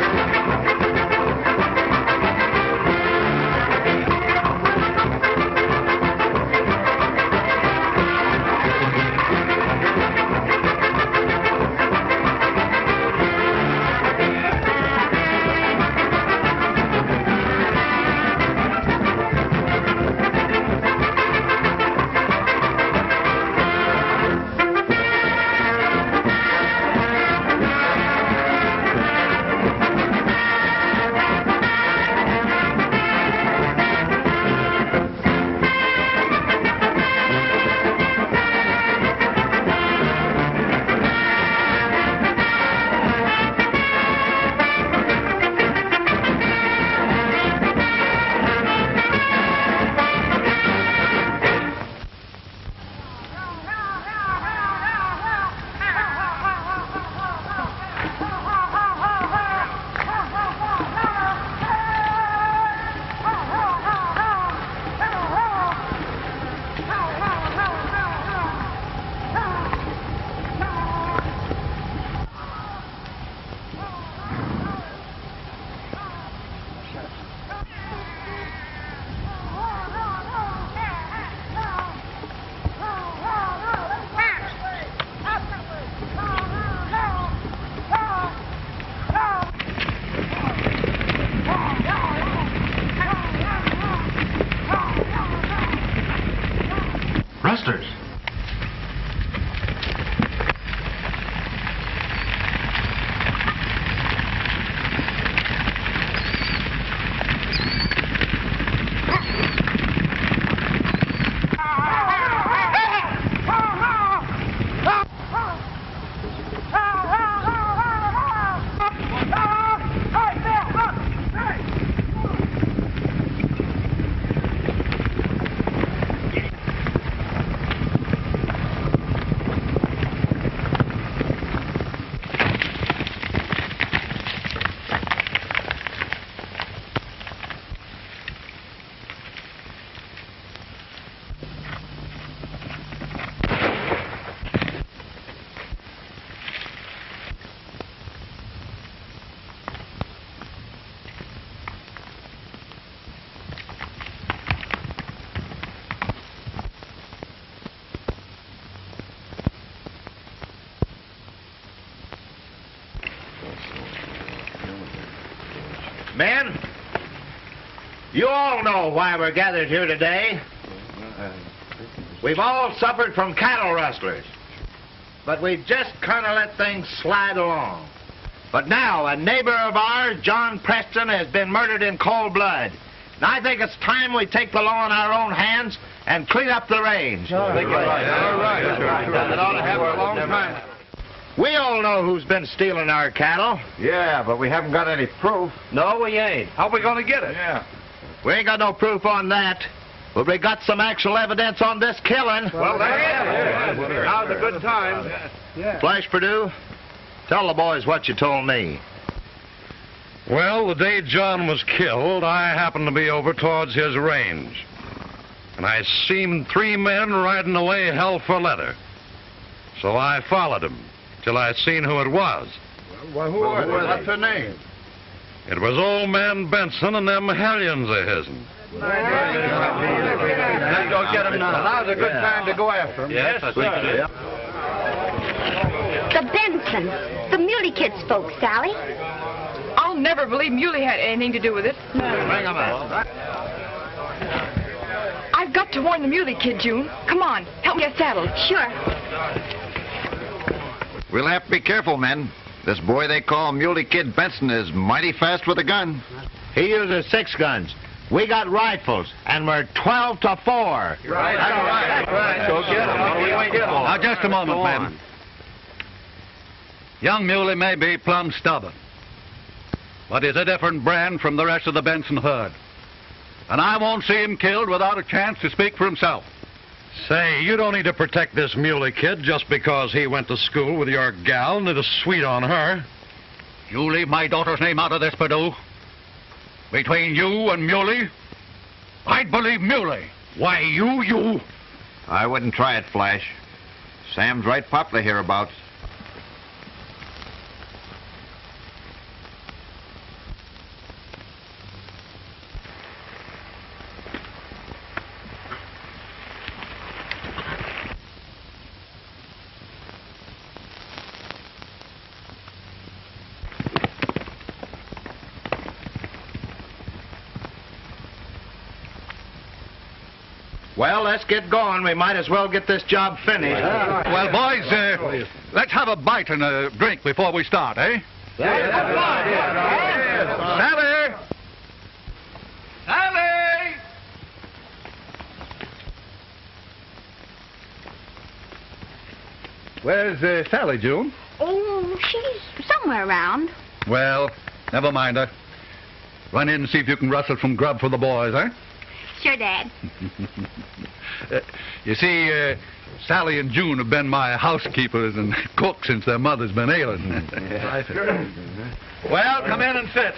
Rustlers. Men, you all know why we're gathered here today. We've all suffered from cattle rustlers, but we've just kind of let things slide along. But now, a neighbor of ours, John Preston, has been murdered in cold blood. And I think it's time we take the law in our own hands and clean up the range. I think you're right. You're right. That's right. That ought to happen a long time. We all know who's been stealing our cattle. Yeah, but we haven't got any proof. No, we ain't. How are we going to get it? Yeah. We ain't got no proof on that. But we got some actual evidence on this killing. Well, that's it. Now's a good time. Flash Purdue, tell the boys what you told me. Well, the day John was killed, I happened to be over towards his range. And I seen three men riding away hell for leather. So I followed 'em till I seen who it was. Well, who are they? What's their name? It was old man Benson and them hellions of his'n. Let's go get them now. Now's a good time to go after them. Yes, sir. The Benson. The Muley Kids folks, Sally. I'll never believe Muley had anything to do with it. Bring 'em out. I've got to warn the Muley Kid, June. Come on, help me get saddled. Sure. We'll have to be careful, men. This boy they call Muley Kid Benson is mighty fast with a gun. He uses six guns. We got rifles, and we're 12 to 4. Right. That's right. That's right. Go get them. We ain't get them. Now, just a moment, men. Young Muley may be plumb stubborn, but he's a different brand from the rest of the Benson herd. And I won't see him killed without a chance to speak for himself. Say, you don't need to protect this muley kid just because he went to school with your gal and is sweet on her. You leave my daughter's name out of this, Perdue. Between you and Muley, I'd believe Muley. Why, you, you. I wouldn't try it, Flash. Sam's right popular hereabouts. Well, let's get going. We might as well get this job finished. Well, boys, uh, let's have a bite and a drink before we start, eh? Sally! Sally! Where's uh, Sally, June? Oh, she's somewhere around. Well, never mind her. Run in and see if you can rustle some grub for the boys, eh? Sure, Dad. Uh, you see, uh, Sally and June have been my housekeepers and cooks since their mother's been ailing. well, come in and sit.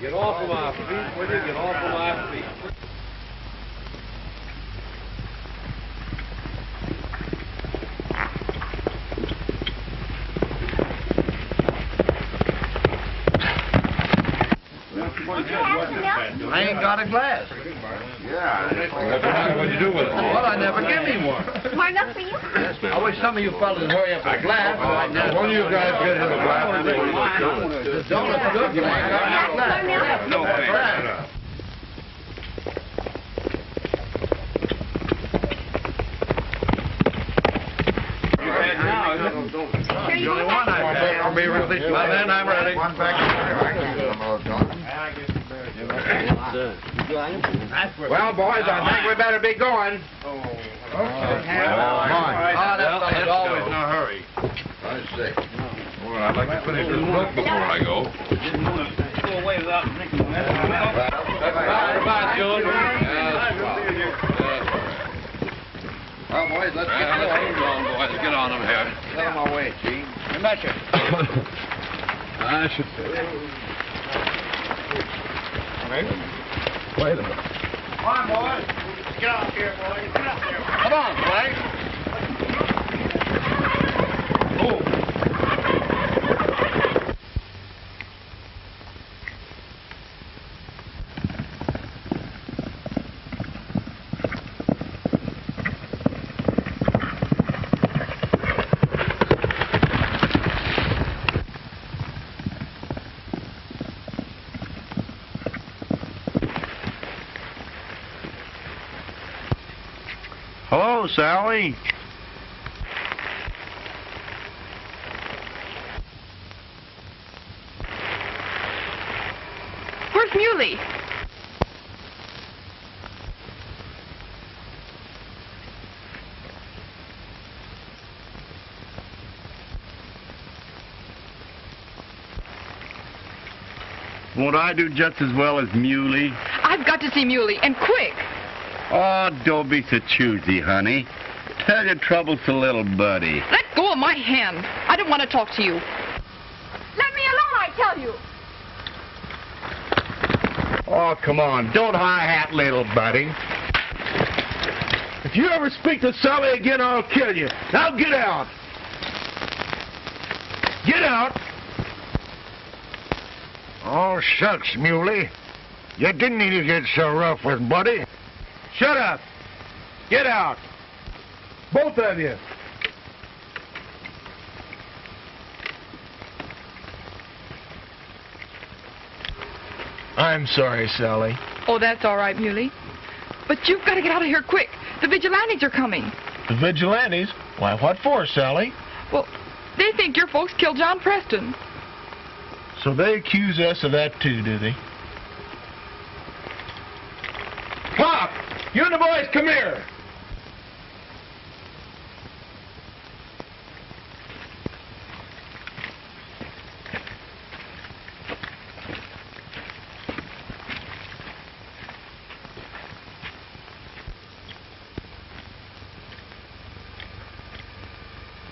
Get off of my feet, will you? Get off of my feet. I ain't got a glass. Yeah. What'd you do with it? Well, I never give me one. More enough for you? I wish some of you fellas would hurry up with a glass. One of you guys get him a glass. The donut's good, but I ain't got no glass. No, glass. Here you go. I'll be ready. By then, I'm ready. One back Well, boys, I think we better be going. Oh, Oh, that fellow's always in a hurry. Well, I'd like to finish this book before I go. Goodbye, June. Well, boys, let's get Well, let's going. get on, boys. Get on them here. Get on my way, Chief. I should Come on, boys. Get off here, boys. Get up there. Come on, Frank. Sally. Where's Muley? Won't I do just as well as Muley? I've got to see Muley, and quick. Oh, don't be so choosy, honey. Tell your troubles to little buddy. Let go of my hand. I don't want to talk to you. Let me alone, I tell you. Oh, come on. Don't high-hat little buddy. If you ever speak to Sally again, I'll kill you. Now get out. Get out. Oh, shucks, Muley. You didn't need to get so rough with Buddy. Shut up. Get out. Both of you. I'm sorry, Sally. Oh, that's all right, Muley. But you've got to get out of here quick. The vigilantes are coming. The vigilantes? Why, what for, Sally? Well, they think your folks killed John Preston. So they accuse us of that too, do they? You and the boys, come here.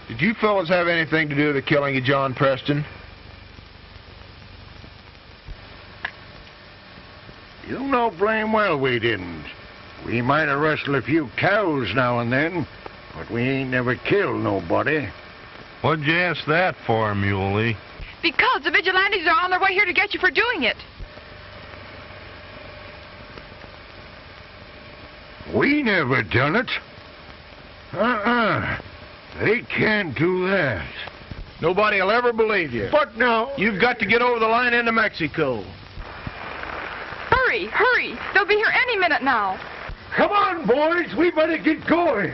Did you fellas have anything to do with the killing of John Preston? You know blame well we didn't. We might have rustled a few cows now and then, but we ain't never killed nobody. What'd you ask that for, Muley? Because the vigilantes are on their way here to get you for doing it. We never done it. Uh-uh. They can't do that. Nobody will ever believe you. But now... You've got to get over the line into Mexico. Hurry, hurry. They'll be here any minute now. Come on, boys. We better get going.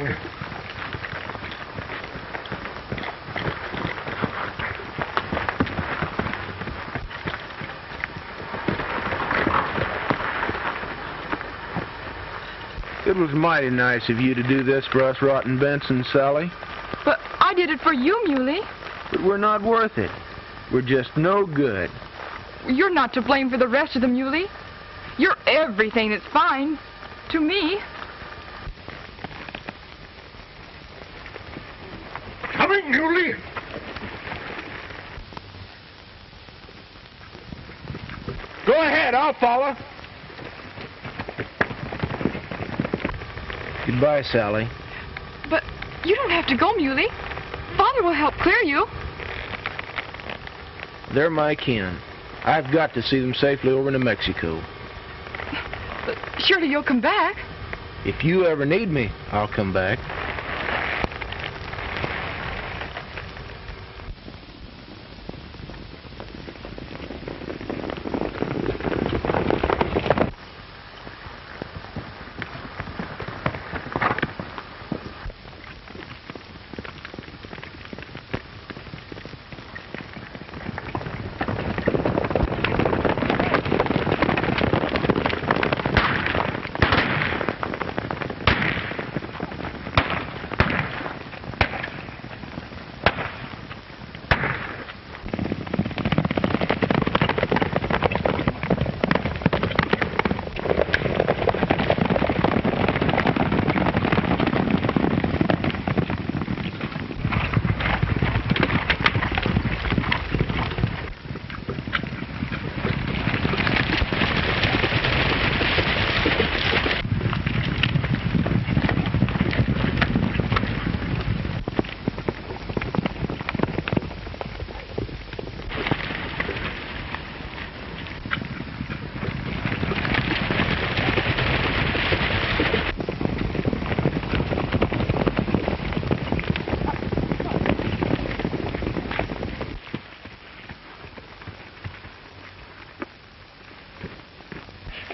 It was mighty nice of you to do this for us, Rotten Benson, Sally. But I did it for you, Muley. But we're not worth it. We're just no good. You're not to blame for the rest of them, Muley. You're everything that's fine. To me. Coming, Muley. Go ahead, I'll follow. Goodbye, Sally. But you don't have to go, Muley. Father will help clear you. They're my kin. I've got to see them safely over to Mexico. Surely you'll come back. If you ever need me, I'll come back.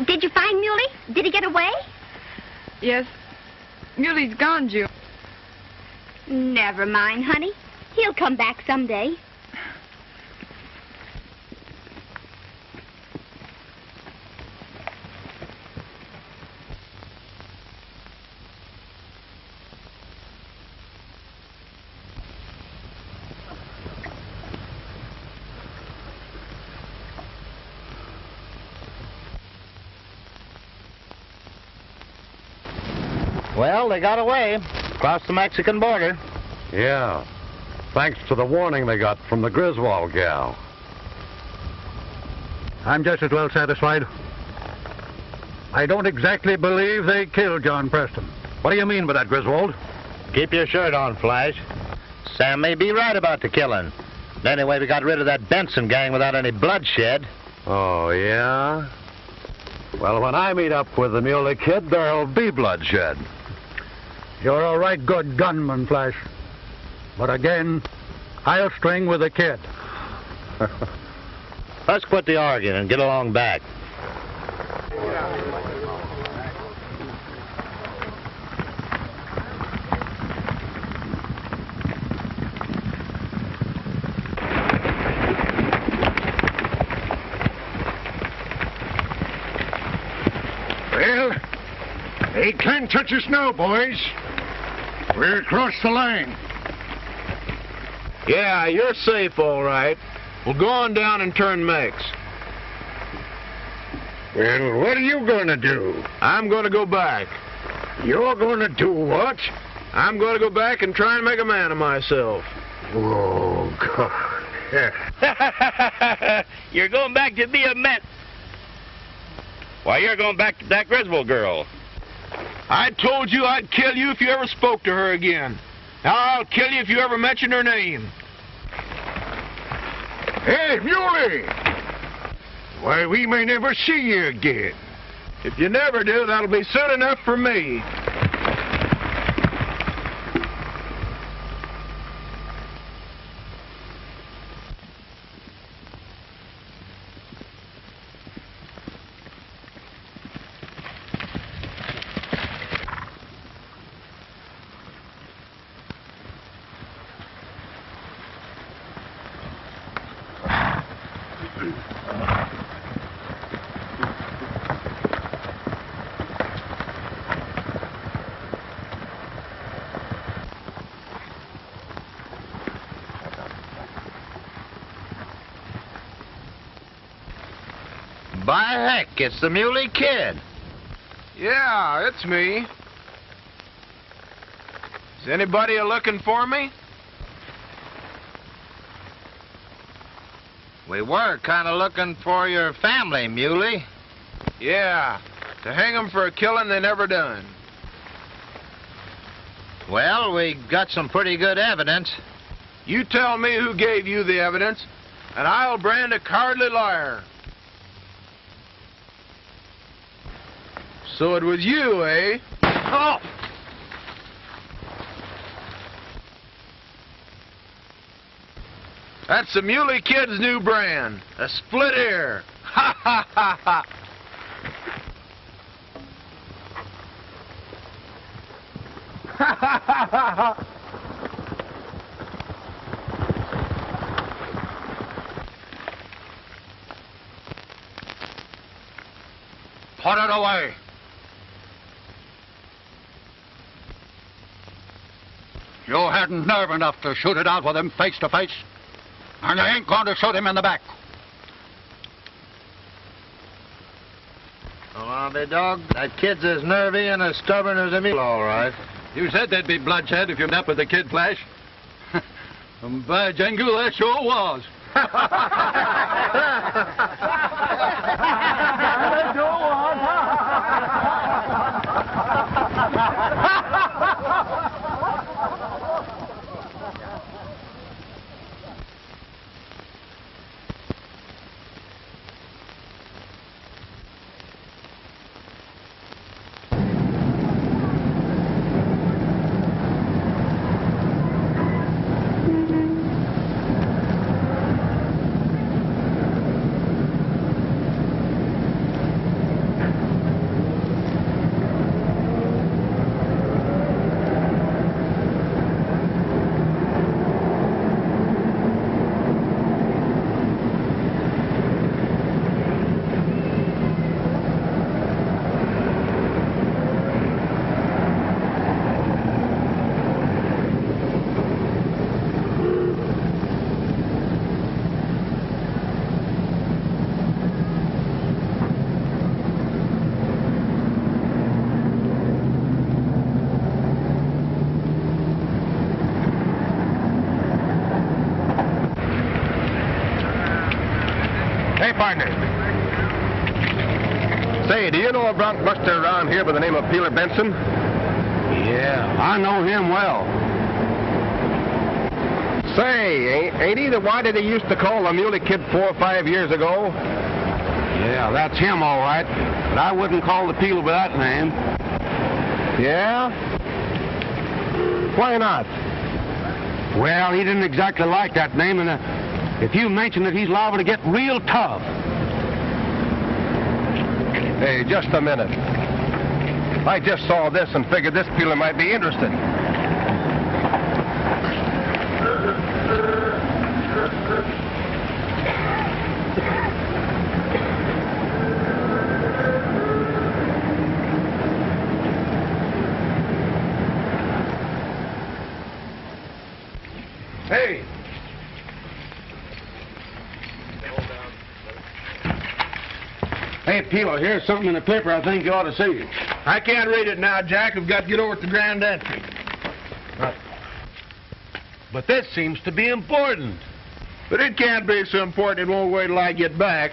Did you find Muley? Did he get away? Yes. Muley's gone, June. Never mind, honey. He'll come back someday. Well, they got away. Across the Mexican border. Yeah. Thanks to the warning they got from the Griswold gal. I'm just as well satisfied. I don't exactly believe they killed John Preston. What do you mean by that, Griswold? Keep your shirt on, Flash. Sam may be right about the killing. Anyway, we got rid of that Benson gang without any bloodshed. Oh, yeah? Well, when I meet up with the Muley Kid, there'll be bloodshed. You're a right good gunman, Flash. But again, I'll string with the kid. Let's quit the arguing and get along back. Well, they can't touch us now, boys. We're across the line. Yeah, you're safe, all right. We'll go on down and turn Mex. Well, what are you going to do? I'm going to go back. You're going to do what? I'm going to go back and try and make a man of myself. Oh, God. you're going back to be a man. Why, you're going back to that Griswold girl. I told you I'd kill you if you ever spoke to her again. I'll kill you if you ever mention her name. Hey, Muley! Why, we may never see you again. If you never do, that'll be soon enough for me. By heck, it's the Muley Kid. Yeah, it's me. Is anybody looking for me? We were kind of looking for your family, Muley. Yeah, to hang 'em for a killing they never done. Well, we got some pretty good evidence. You tell me who gave you the evidence, and I'll brand a cowardly liar. So it was you, eh? Oh! That's the Muley Kid's new brand, a split ear. Ha ha ha ha. Ha ha ha ha ha. Put it away. You hadn't nerve enough to shoot it out with him face to face. And you ain't going to shoot him in the back. Well, I'll be dogged. That kid's as nervy and as stubborn as a mule, all right. You said there'd be bloodshed if you met with the kid Flash. And By jingle, that sure was. Hey, partner. Say, do you know a bronc buster around here by the name of Peeler Benson? Yeah, I know him well. Say, ain't, ain't he the one that they used to call the Muley Kid four or five years ago? Yeah, that's him, all right. But I wouldn't call the peeler by that name. Yeah? Why not? Well, he didn't exactly like that name, and uh, if you mention it, he's liable to get real tough. Hey, just a minute. I just saw this and figured this peeler might be interested. Hey, Peeler, here's something in the paper I think you ought to see. I can't read it now, Jack. We've got to get over to the Grand Entry. But this seems to be important. But it can't be so important it won't wait till I get back.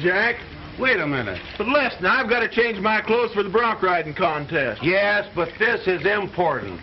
Jack. Wait a minute. But listen, I've got to change my clothes for the bronc riding contest. Yes, but this is important.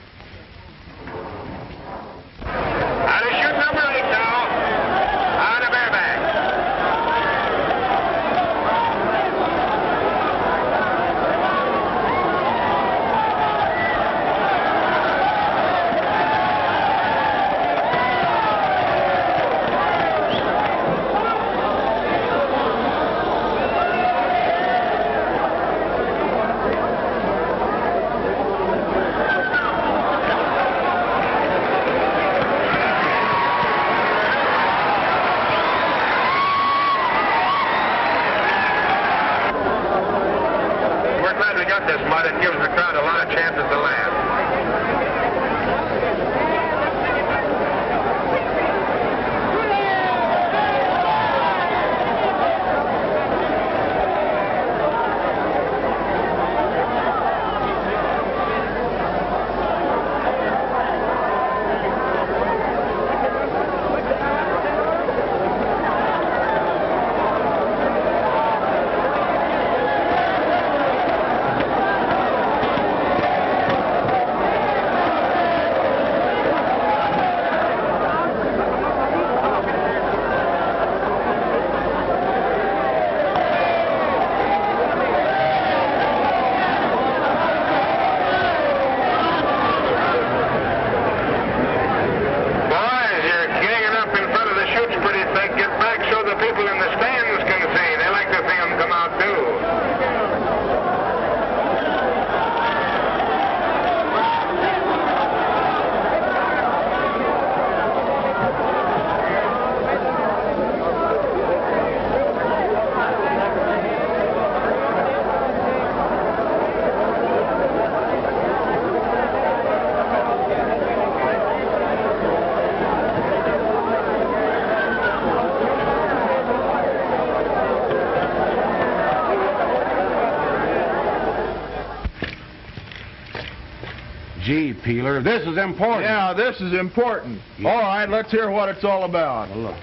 This is important. Yeah, this is important. All right, let's hear what it's all about. Look.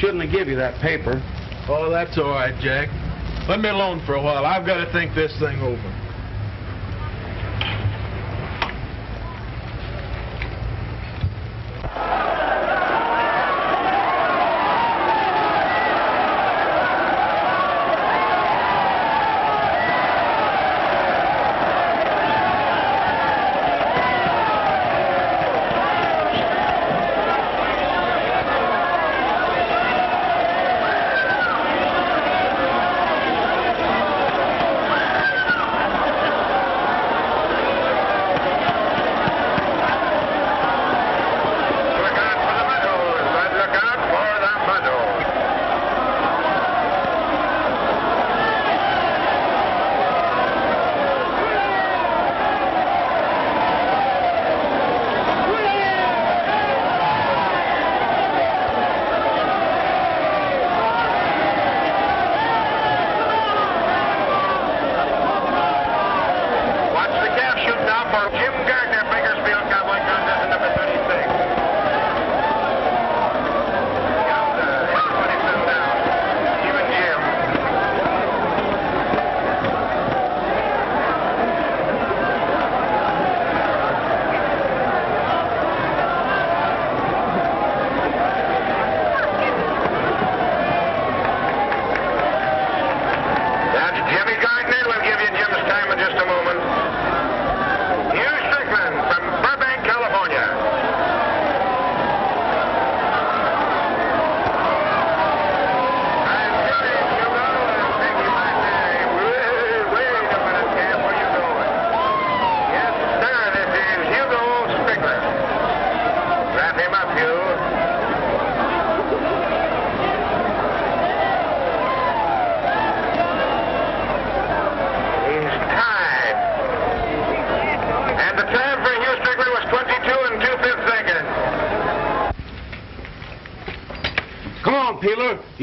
Shouldn't have give you that paper. Oh, that's all right, Jack. Let me alone for a while. I've got to think this thing over.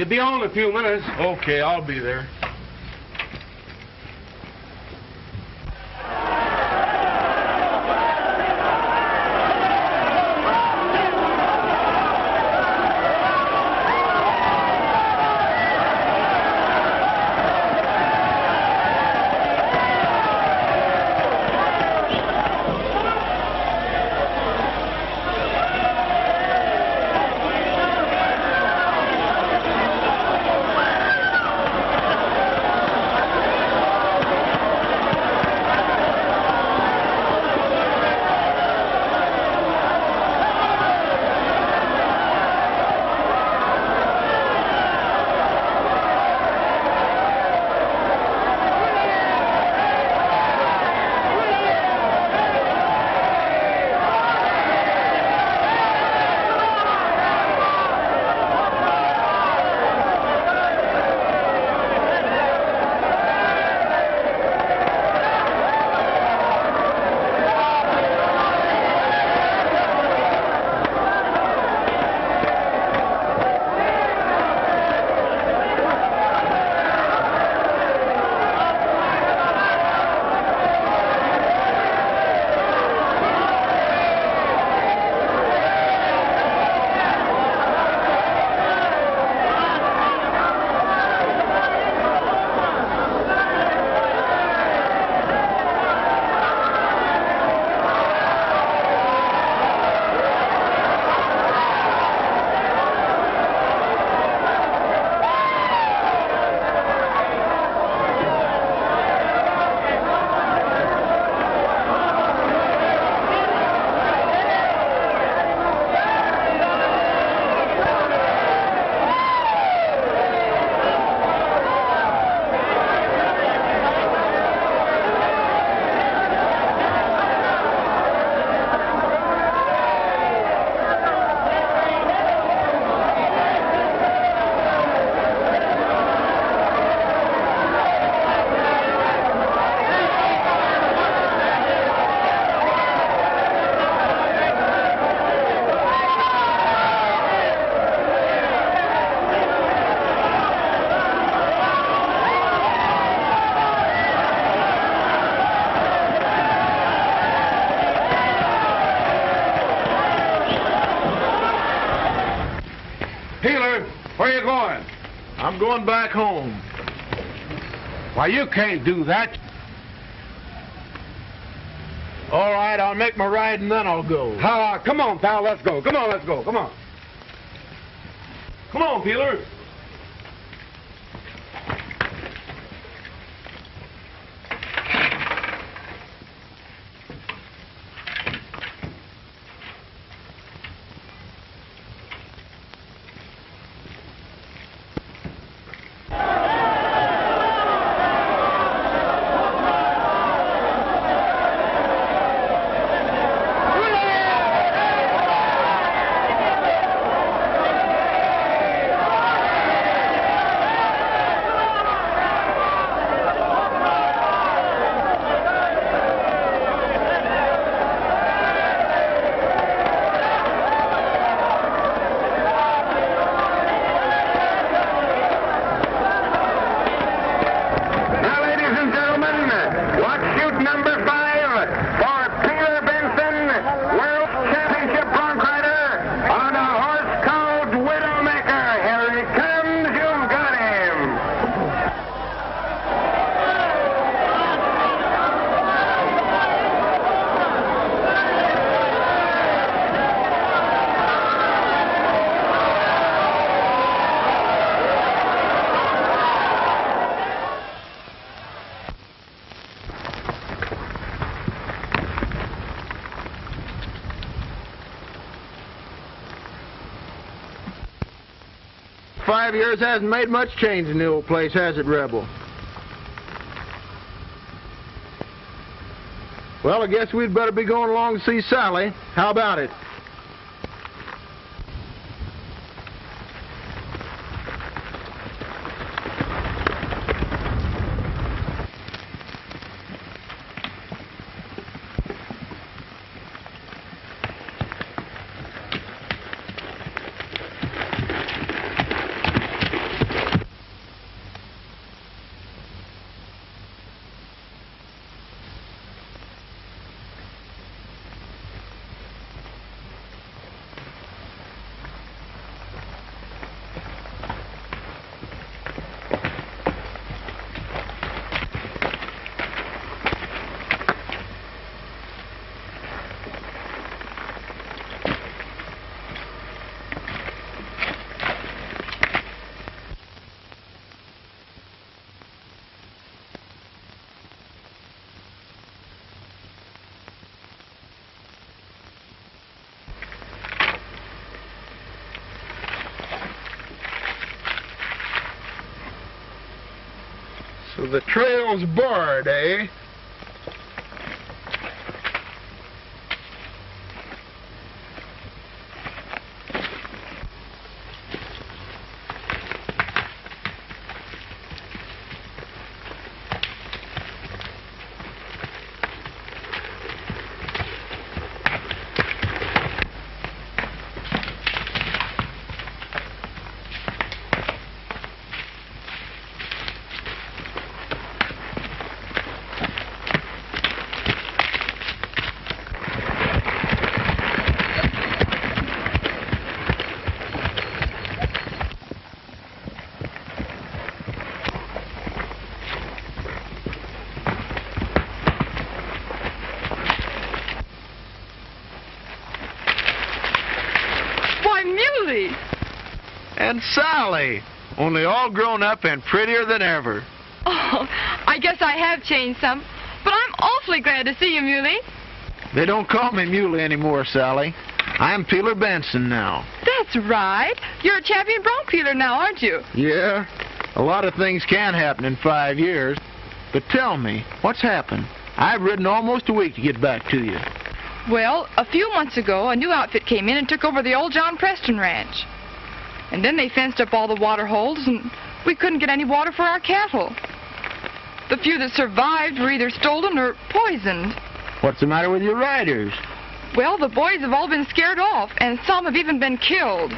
You'll be on in a few minutes. Okay, I'll be there. You can't do that. All right, I'll make my ride and then I'll go. Ah, come on, pal, let's go. Come on, let's go. Come on. Come on, Peeler. Now, ladies and gentlemen, watch chute number five for Peter Benson, World Championship bronc rider on a horse called Widowmaker. Here he comes. You've got him. Five years hasn't made much change in the old place, has it, Rebel? Well, I guess we'd better be going along to see Sally. How about it? The trail's barred, eh? Why, Muley! Sally, only all grown up and prettier than ever. Oh, I guess I have changed some, but I'm awfully glad to see you, Muley. They don't call me Muley anymore, Sally. I'm Peeler Benson now. That's right. You're a champion bronc peeler now, aren't you? Yeah, a lot of things can happen in five years. But tell me, what's happened? I've ridden almost a week to get back to you. Well, a few months ago, a new outfit came in and took over the old John Preston ranch. And then they fenced up all the water holes, and we couldn't get any water for our cattle. The few that survived were either stolen or poisoned. What's the matter with your riders? Well, the boys have all been scared off, and some have even been killed.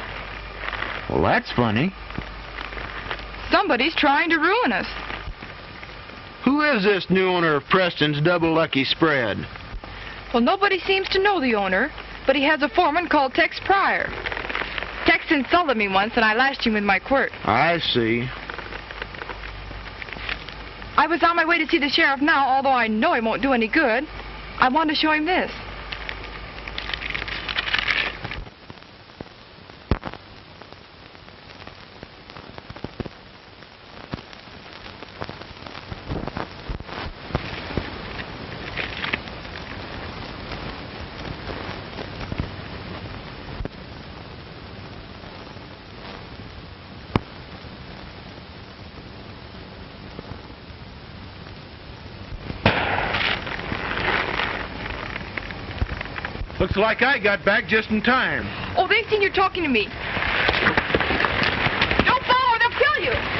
Well, that's funny. Somebody's trying to ruin us. Who is this new owner of Preston's Double Lucky Spread? Well, nobody seems to know the owner, but he has a foreman called Tex Pryor. Tex insulted me once, and I lashed him with my quirt. I see. I was on my way to see the sheriff now, although I know he won't do any good. I want to show him this. Like I got back just in time. Oh, they've seen you talking to me. Don't follow, or they'll kill you.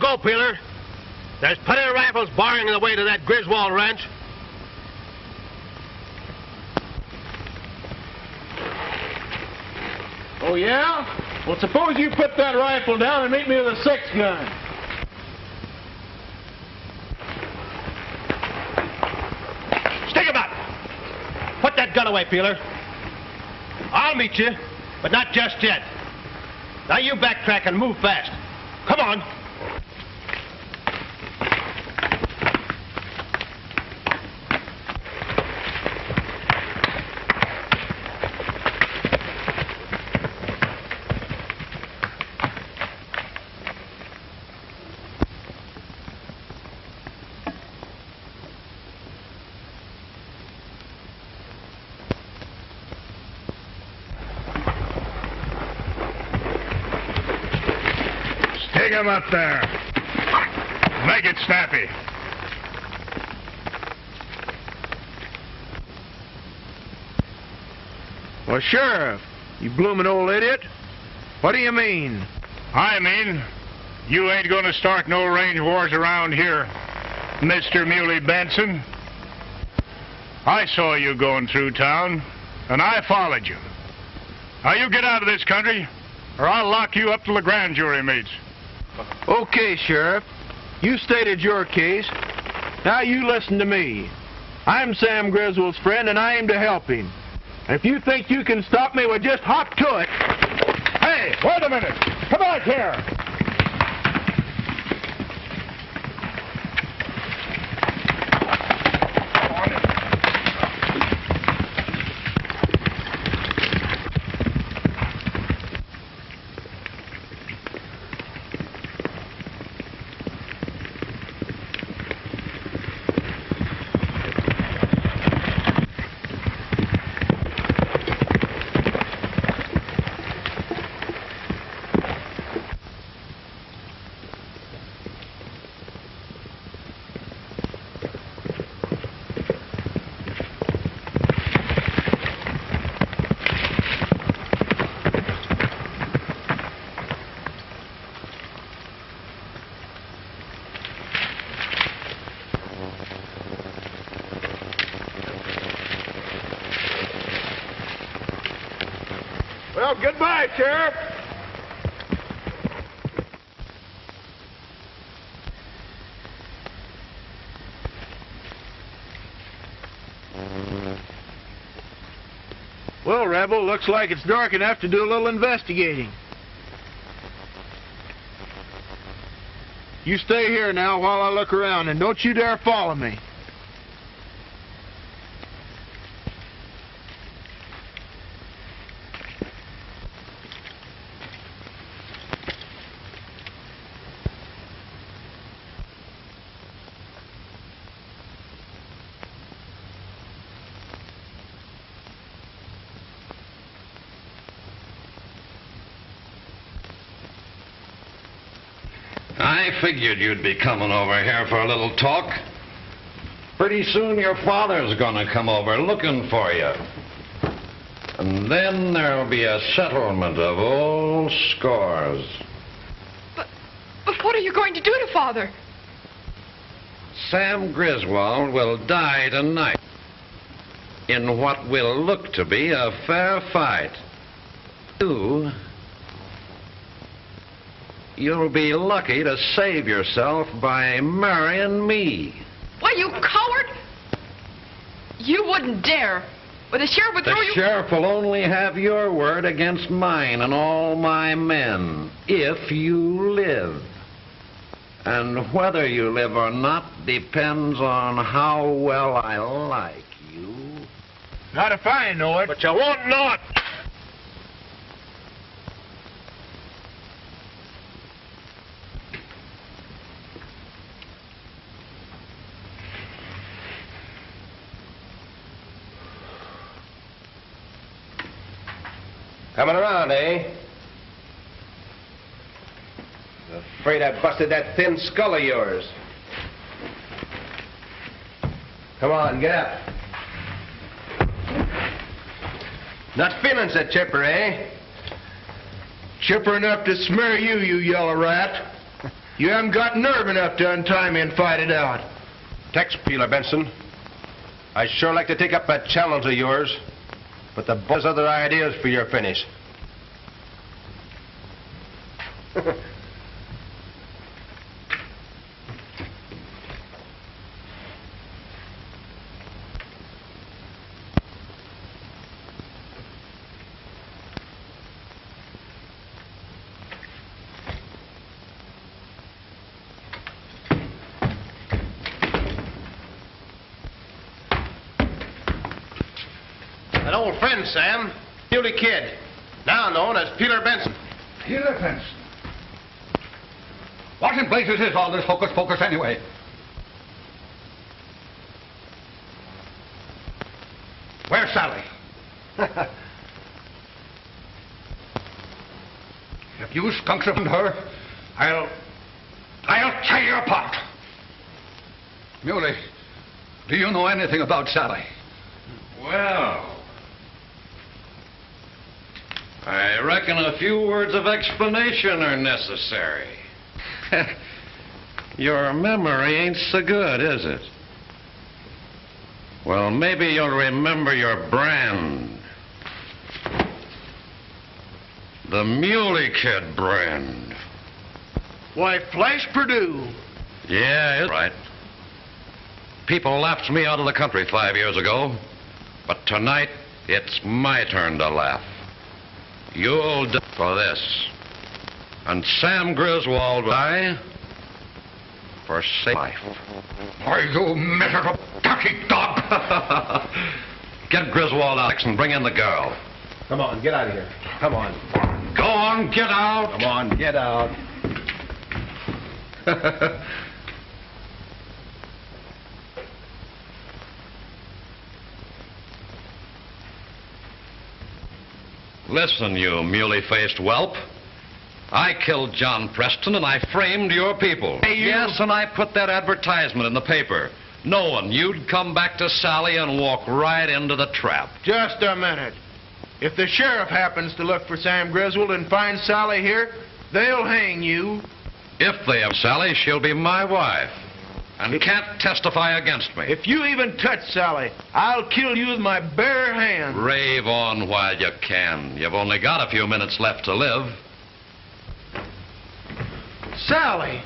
Go, Peeler. There's plenty of rifles barring the way to that Griswold ranch. Oh, yeah? Well, suppose you put that rifle down and meet me with a six gun. Stick him up. Put that gun away, Peeler. I'll meet you, but not just yet. Now you backtrack and move fast. Come on. Up there. Make it snappy. Well, Sheriff, you bloomin' old idiot. What do you mean? I mean, you ain't gonna start no range wars around here, Mr. Muley Benson. I saw you going through town, and I followed you. Now you get out of this country, or I'll lock you up till the grand jury meets. Okay, Sheriff. You stated your case. Now you listen to me. I'm Sam Griswold's friend, and I aim to help him. If you think you can stop me, well, just hop to it. Hey, wait a minute. Come back here. Well, goodbye, Sheriff. Well, Rebel, looks like it's dark enough to do a little investigating. You stay here now while I look around, and don't you dare follow me. I figured you'd be coming over here for a little talk. Pretty soon your father's gonna come over looking for you. And then there'll be a settlement of old scores. But but what are you going to do to Father? Sam Griswold will die tonight in what will look to be a fair fight. You, you'll be lucky to save yourself by marrying me. Why, you coward! You wouldn't dare. Well, the sheriff would The throw you. sheriff will only have your word against mine and all my men if you live. And whether you live or not depends on how well I like you. Not if I know it. But you won't know it. Coming around, eh? Afraid I busted that thin skull of yours. Come on, get up. Not feeling so chipper, eh? Chipper enough to smear you, you yellow rat. You haven't got nerve enough to untie me and fight it out. Tex Peeler, Benson. I sure like to take up that challenge of yours, but the boss has other ideas for your finish. An old friend, Sam. Muley Kid. Now known as Peeler Benson. Peeler Benson. What is all this hocus pocus anyway? Where's Sally? if you skunks haven't her, I'll. I'll tear you apart. Muley, do you know anything about Sally? Well, I reckon a few words of explanation are necessary. Your memory ain't so good, is it? Well, maybe you'll remember your brand. The Muley Kid brand. Why, Flash Purdue. Yeah, it's right. People laughed me out of the country five years ago, but tonight It's my turn to laugh. You'll die for this. And Sam Griswold will die for safe life. Why, you miserable cocky dog! Get Griswold out and bring in the girl. Come on, get out of here. Come on. Go on, get out. Come on, get out. Listen, you muley-faced whelp. I killed John Preston and I framed your people. Yes, and I put that advertisement in the paper. Knowing you'd come back to Sally and walk right into the trap. Just a minute. If the sheriff happens to look for Sam Griswold and finds Sally here, they'll hang you. If they have Sally, she'll be my wife. And can't testify against me. If you even touch Sally, I'll kill you with my bare hands. Rave on while you can. You've only got a few minutes left to live. Sally!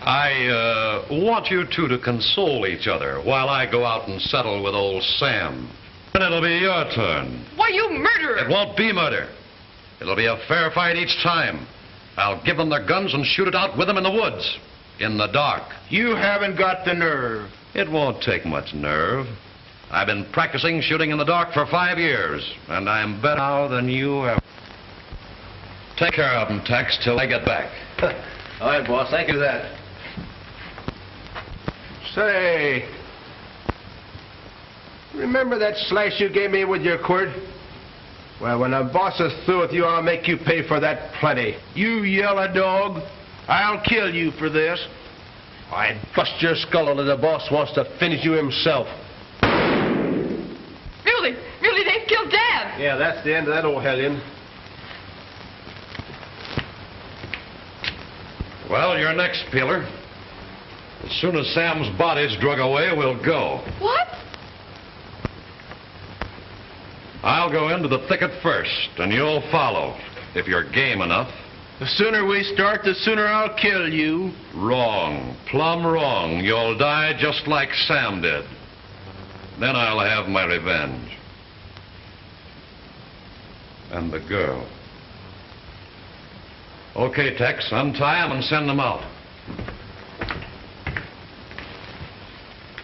I uh, want you two to console each other while I go out and settle with old Sam. Then it'll be your turn. Why, you murderer! It won't be murder. It'll be a fair fight each time. I'll give them their guns and shoot it out with them in the woods. In the dark. You haven't got the nerve. It won't take much nerve. I've been practicing shooting in the dark for five years, and I'm better now than you ever. Take care of them, Tex, till I get back. All right, boss. Thank you for that. Say, remember that slash you gave me with your quirt? Well, when the boss is through with you, I'll make you pay for that plenty. You yellow dog. I'll kill you for this. I'd bust your skull until the boss wants to finish you himself. Muley, Muley, they've killed Dad. Yeah, that's the end of that old hellion. Well, you're next, Peeler. As soon as Sam's body's drug away, we'll go. What? I'll go into the thicket first, and you'll follow, if you're game enough. The sooner we start, the sooner I'll kill you. Wrong. Plumb wrong. You'll die just like Sam did. Then I'll have my revenge. And the girl. Okay, Tex, untie him and send them out.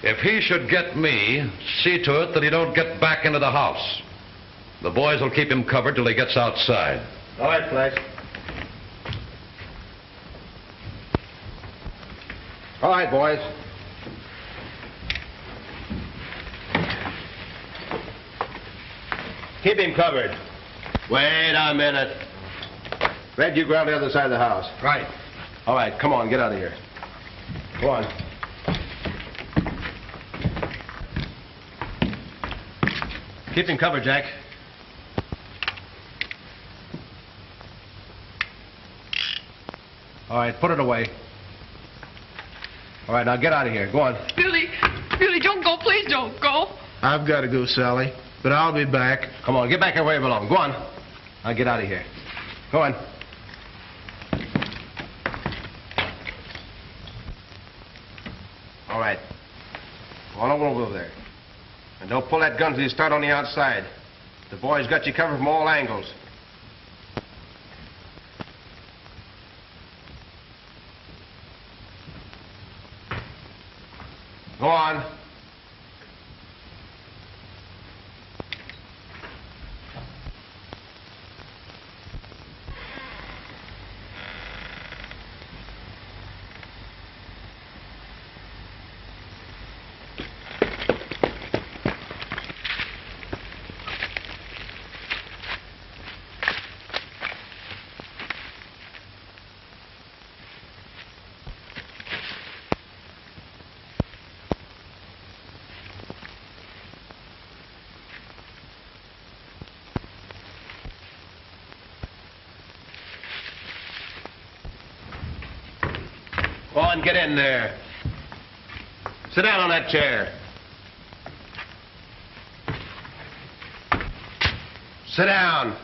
If he should get me, see to it that he don't get back into the house. The boys will keep him covered till he gets outside. All right, Flash. All right, boys. Keep him covered. Wait a minute. Red, you go around the other side of the house. Right. All right, come on, get out of here. Go on. Keep him covered, Jack. All right, put it away. All right, now get out of here. Go on. Billy, Billy, don't go. Please don't go. I've got to go, Sally, but I'll be back. Come on, get back here where you belong. Go on. Now get out of here. Go on. All right. Go on over there. And don't pull that gun till you start on the outside. The boys got you covered from all angles. Go on. Go get in there. Sit down on that chair. Sit down.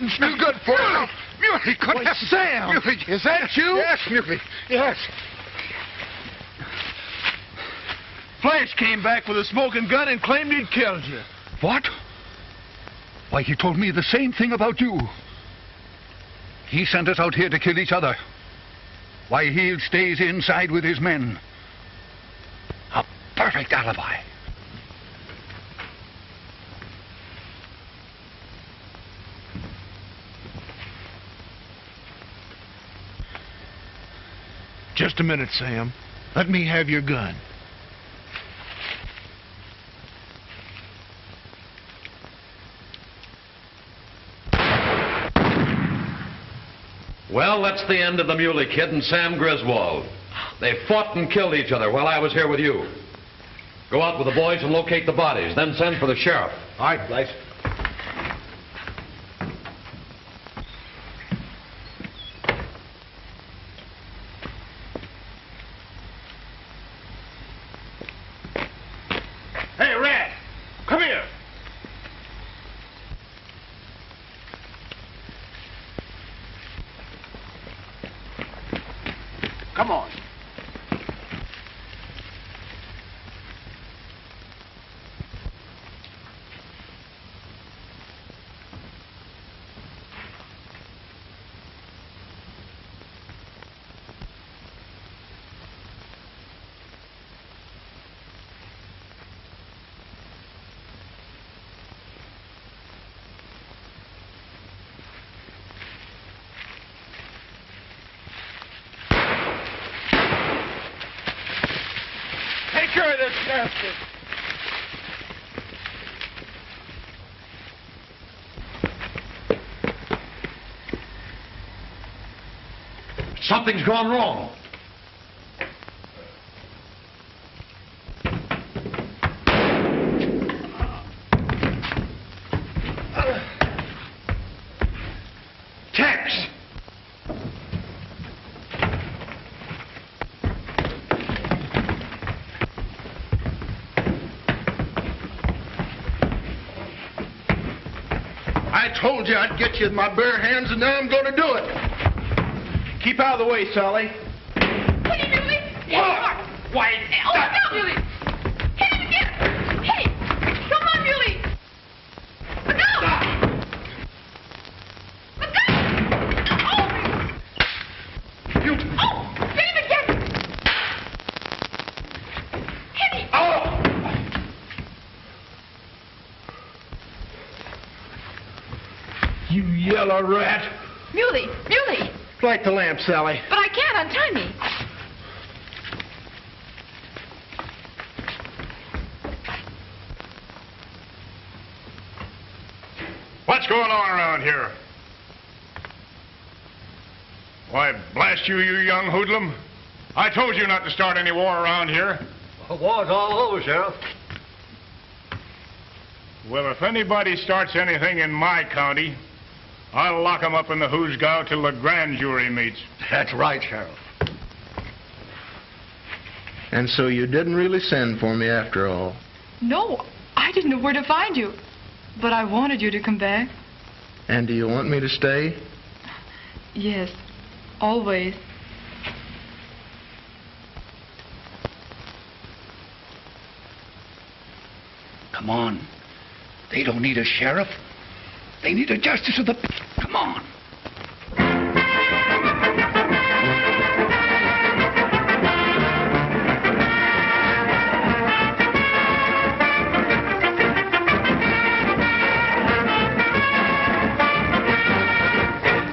No good for you. Muley, couldn't Why, have... Sam, Muley. is that you? Yes, Muley. Yes. Flash came back with a smoking gun and claimed he'd killed you. What? Why, he told me the same thing about you. He sent us out here to kill each other. Why, he stays inside with his men. A perfect alibi. Just a minute, Sam. Let me have your gun. Well, that's the end of the Muley Kid and Sam Griswold. They fought and killed each other while I was here with you. Go out with the boys and locate the bodies, then send for the sheriff. All right, Flash. Hey, Red! Come here! Come on. Take care of this bastard. Something's gone wrong. I told you I'd get you with my bare hands, and now I'm going to do. Keep out of the way, Sally. What are you doing? What? Why? Oh, out, Muley! Hit him again! Hey! Come on, Muley! Look out! Look out! Oh! You. Oh! Hit him again! Hit him! Oh! You yellow rat. Muley! Muley! Light the lamp, Sally. But I can't untie me. What's going on around here? Why, blast you, you young hoodlum. I told you not to start any war around here. war's all over, Sheriff. Well, if anybody starts anything in my county, I'll lock 'em up in the hoosgow till the grand jury meets. That's right, Sheriff. And so you didn't really send for me after all. No, I didn't know where to find you. But I wanted you to come back. And do you want me to stay? Yes, always. Come on. They don't need a sheriff. They need a justice of the... Come on.